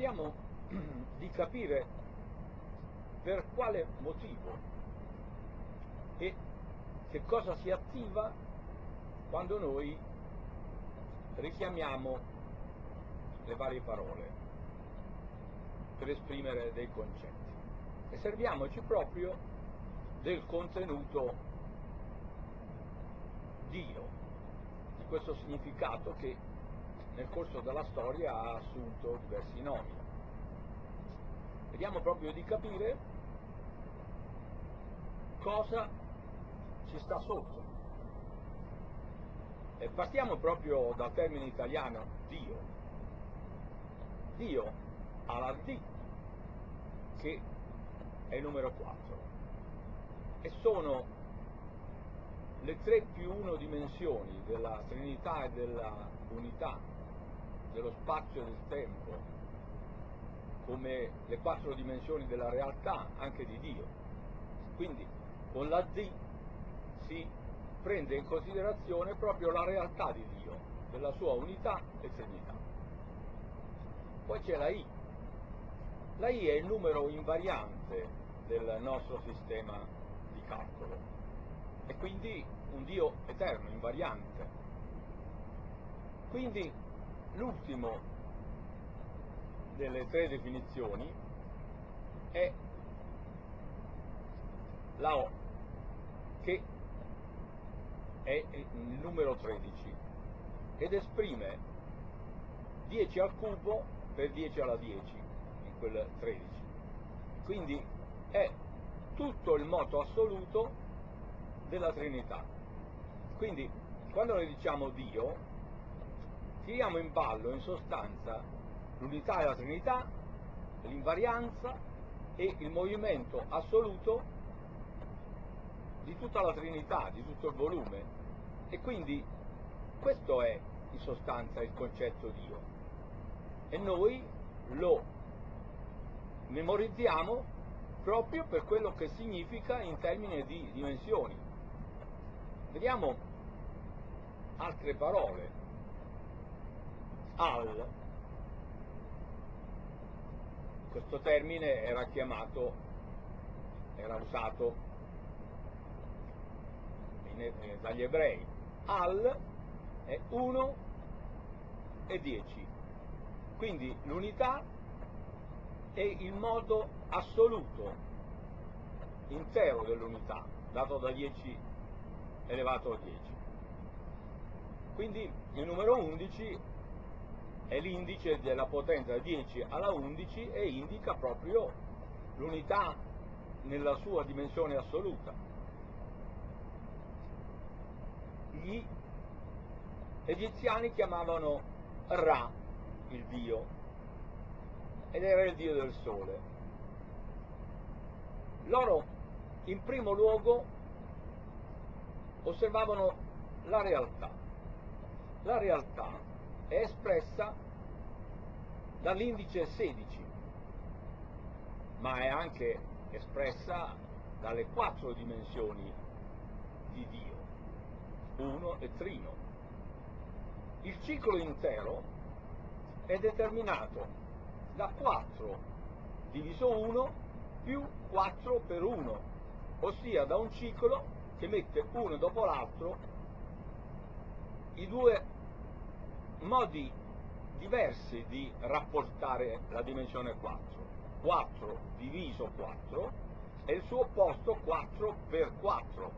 cerchiamo di capire per quale motivo e che cosa si attiva quando noi richiamiamo le varie parole per esprimere dei concetti. E serviamoci proprio del contenuto Dio, di questo significato che nel corso della storia ha assunto diversi nomi. Vediamo proprio di capire cosa ci sta sotto. E partiamo proprio dal termine italiano Dio. Dio ha la D che è il numero 4 e sono le 3 più 1 dimensioni della Trinità e della unità, dello spazio e del tempo, come le quattro dimensioni della realtà anche di Dio. Quindi con la D si prende in considerazione proprio la realtà di Dio, della sua unità e Trinità. Poi c'è la I. La I è il numero invariante del nostro sistema di calcolo e quindi un Dio eterno, invariante. Quindi l'ultimo delle tre definizioni è la O, che è il numero 13 ed esprime 10 al cubo per 10 alla 10 in quel 13. Quindi è tutto il moto assoluto della Trinità. Quindi quando noi diciamo Dio, tiriamo in ballo in sostanza l'unità della Trinità, l'invarianza e il movimento assoluto di tutta la Trinità, di tutto il volume. E quindi questo è in sostanza il concetto Dio. E noi lo memorizziamo proprio per quello che significa in termini di dimensioni. Vediamo altre parole. Al, questo termine era chiamato, era usato in, eh, dagli ebrei. Al è 1 e 10. Quindi l'unità è il modo assoluto, intero dell'unità, dato da 10 elevato a 10. Quindi il numero 11 è l'indice della potenza da 10 alla 11 e indica proprio l'unità nella sua dimensione assoluta. Gli egiziani chiamavano Ra il dio ed era il dio del sole. Loro in primo luogo osservavano la realtà. La realtà è espressa dall'indice 16, ma è anche espressa dalle quattro dimensioni di Dio, uno e trino. Il ciclo intero è determinato da 4 diviso 1 più 4 per 1, ossia da un ciclo che mette uno dopo l'altro i due modi diversi di rapportare la dimensione 4. 4 diviso 4 è il suo opposto 4 per 4,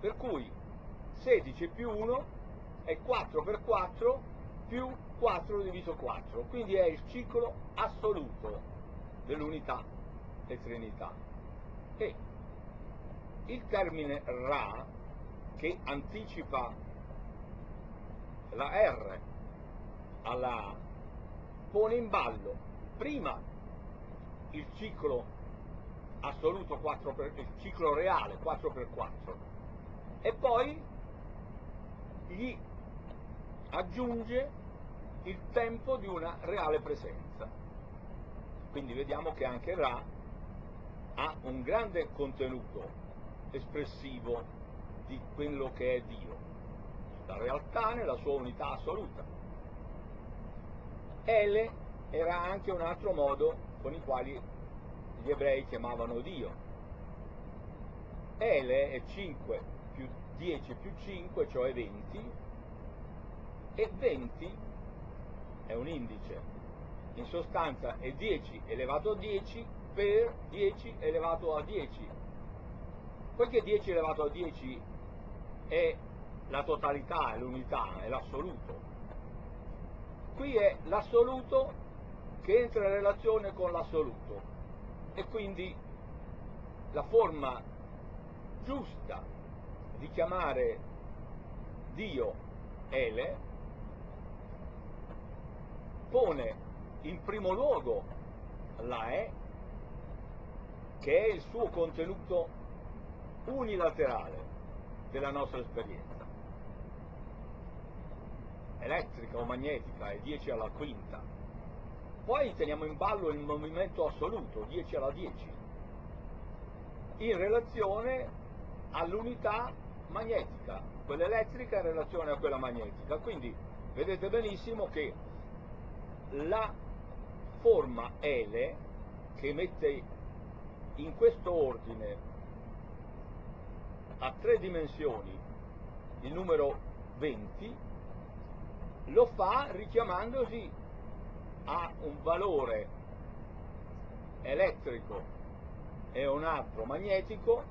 per cui 16 più 1 è 4 per 4 più 4 diviso 4, quindi è il ciclo assoluto dell'unità e trinità. E il termine Ra, che anticipa la R alla pone in ballo prima il ciclo assoluto 4 per, il ciclo reale 4 per 4 e poi gli aggiunge il tempo di una reale presenza. Quindi vediamo che anche Ra ha un grande contenuto espressivo di quello che è Dio, la realtà nella sua unità assoluta. Ele era anche un altro modo con il quale gli ebrei chiamavano Dio. Ele è 5 più 10 più 5, cioè 20, e 20 è un indice, in sostanza è 10 elevato a 10 per 10 elevato a 10. Poiché 10 elevato a 10 è la totalità, è l'unità, è l'assoluto. Qui è l'assoluto che entra in relazione con l'assoluto. E quindi la forma giusta di chiamare Dio Ele pone in primo luogo la E che è il suo contenuto unilaterale della nostra esperienza elettrica o magnetica è 10 alla quinta. Poi teniamo in ballo il movimento assoluto 10 alla 10 in relazione all'unità magnetica. Quella elettrica in relazione a quella magnetica. Quindi vedete benissimo che la forma L che mette in questo ordine a tre dimensioni il numero 20 lo fa richiamandosi a un valore elettrico e un altro magnetico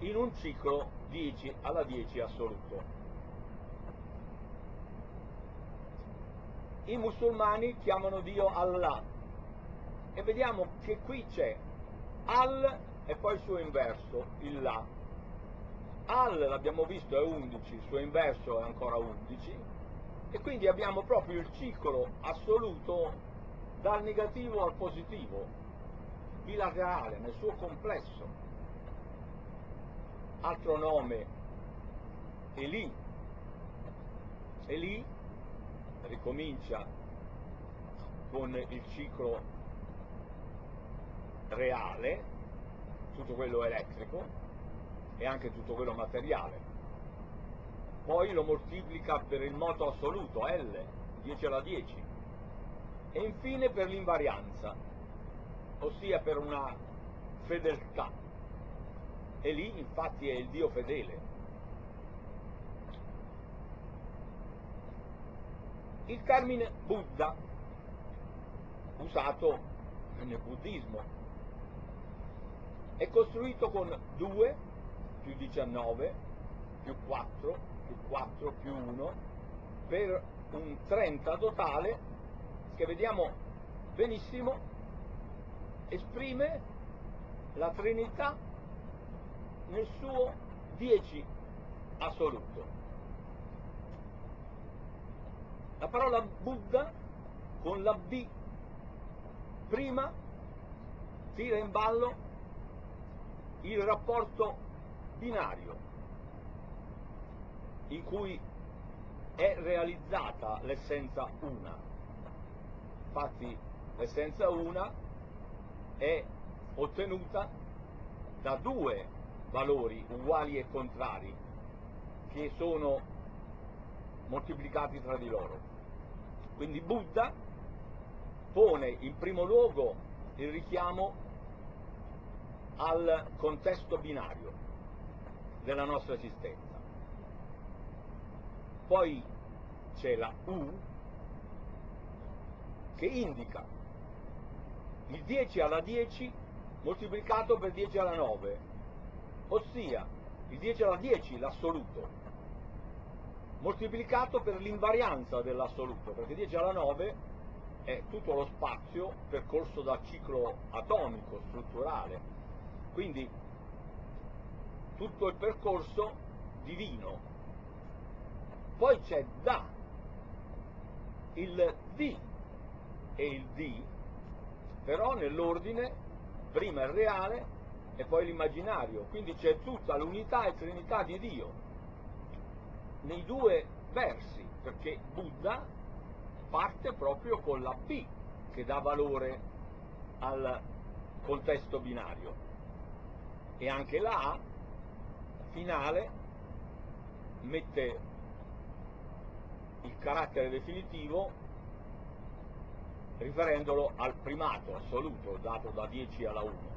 in un ciclo 10 alla 10 assoluto. I musulmani chiamano Dio Allah e vediamo che qui c'è Al e poi il suo inverso, il La. Al l'abbiamo visto è 11, il suo inverso è ancora 11 e quindi abbiamo proprio il ciclo assoluto dal negativo al positivo, bilaterale nel suo complesso. Altro nome, Eli. Eli ricomincia con il ciclo reale, tutto quello elettrico e anche tutto quello materiale. Poi lo moltiplica per il moto assoluto, L, 10 alla 10. E infine per l'invarianza, ossia per una fedeltà. E lì infatti è il Dio fedele, Il termine Buddha, usato nel buddismo, è costruito con 2 più 19 più 4 più 4 più 1 per un 30 totale che vediamo benissimo esprime la Trinità nel suo 10 assoluto. La parola Buddha con la B prima tira in ballo il rapporto binario in cui è realizzata l'essenza una. Infatti l'essenza una è ottenuta da due valori uguali e contrari che sono moltiplicati tra di loro. Quindi Buddha pone in primo luogo il richiamo al contesto binario della nostra esistenza. Poi c'è la U che indica il 10 alla 10 moltiplicato per 10 alla 9, ossia il 10 alla 10 l'assoluto, moltiplicato per l'invarianza dell'assoluto, perché 10 alla 9 è tutto lo spazio percorso dal ciclo atomico, strutturale, quindi tutto il percorso divino. Poi c'è da, il di e il di, però nell'ordine prima il reale e poi l'immaginario, quindi c'è tutta l'unità e trinità di Dio nei due versi, perché Buddha parte proprio con la B che dà valore al contesto binario. E anche la A finale mette il carattere definitivo riferendolo al primato assoluto dato da 10 alla 1.